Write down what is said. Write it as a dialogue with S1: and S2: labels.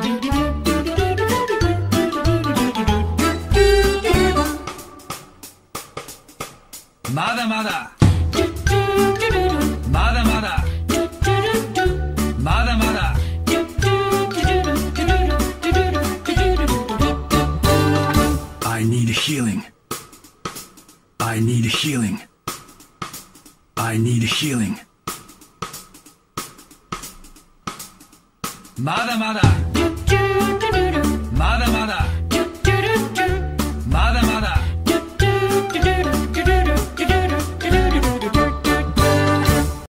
S1: まだまだまだまだまだまだ I need a healing まだまだ。